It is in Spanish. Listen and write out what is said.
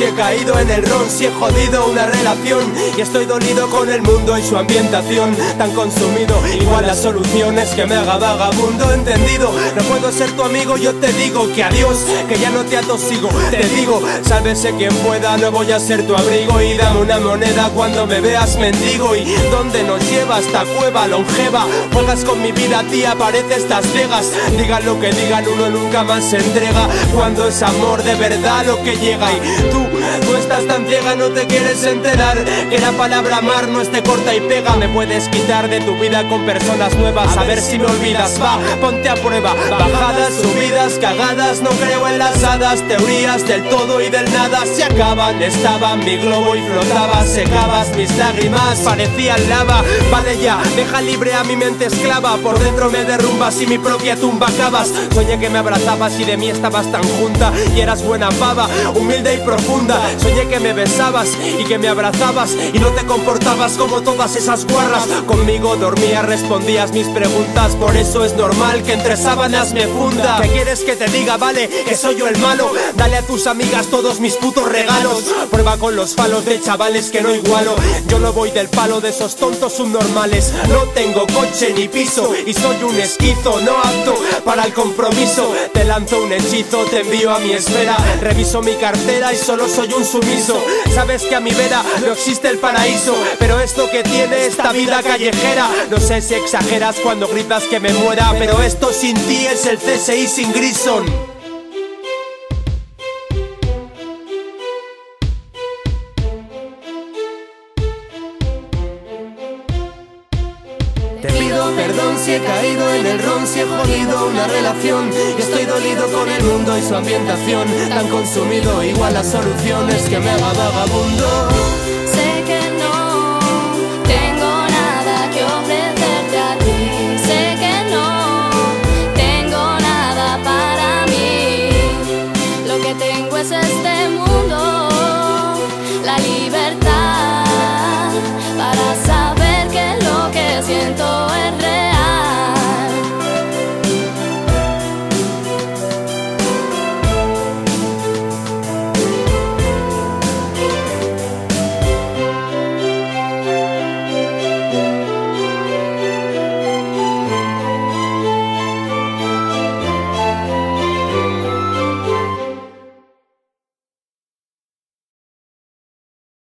si he caído en el ron, si he jodido una relación y estoy dolido con el mundo y su ambientación tan consumido. Igual la solución es que me haga vagabundo, entendido. No puedo ser tu amigo, yo te digo que adiós, que ya no te atosigo. Te digo, sálvese quien pueda, no voy a ser tu abrigo y dame una moneda cuando me veas mendigo. ¿Y dónde nos lleva esta cueva longeva? Juegas con mi vida, tía, parece estas vegas. Digan lo que digan, uno nunca más se entrega cuando es amor de verdad lo que llega. Y tú, tú estás tan ciega, no te quieres enterar que la palabra amar no esté corta y pega. Me puedes quitar de tu vida con personas nuevas, a ver si me olvidas. Va, ponte a prueba. Bajadas, subidas, cagadas, no creo en las hadas. Teorías del todo y del nada se acaban. Estaba mi globo y flotaba, secabas mis lágrimas, parecían lava. Vale ya, deja libre a mi mente esclava. Por dentro me derrumbas y mi propia tumba acabas. Soñé que me abrazabas y de mí estabas tan junta y eras buena pava, humilde y profunda. Soñé que me besabas y que me abrazabas y no te comportabas como todas esas guarras. Conmigo dormías, respondías mis preguntas, por eso es normal que entre sábanas me funda. ¿Qué quieres que te diga? Vale, que soy yo el malo. Dale a tus amigas todos mis putos regalos. Prueba con los falos de chavales que no igualo. Yo no voy del palo de esos tontos subnormales. No tengo coche ni piso y soy un esquizo, no apto para el compromiso. Te lanzo un hechizo, te envío a mi esfera. Reviso mi cartera y solo soy un sumiso. Sabes que a mi vera no existe el paraíso, pero esto que tiene esta vida callejera. No sé si exageras cuando gritas que me muera, pero esto sin ti es el CSI sin Grison. Te pido perdón si he caído en el ron, si he jodido una relación. Estoy dolido con el mundo y su ambientación. Tan consumido, igual la solución es que me haga vagabundo. Sé que no tengo nada que ofrecerte a ti. Sé que no tengo nada para mí. Lo que tengo es este mundo, la libertad.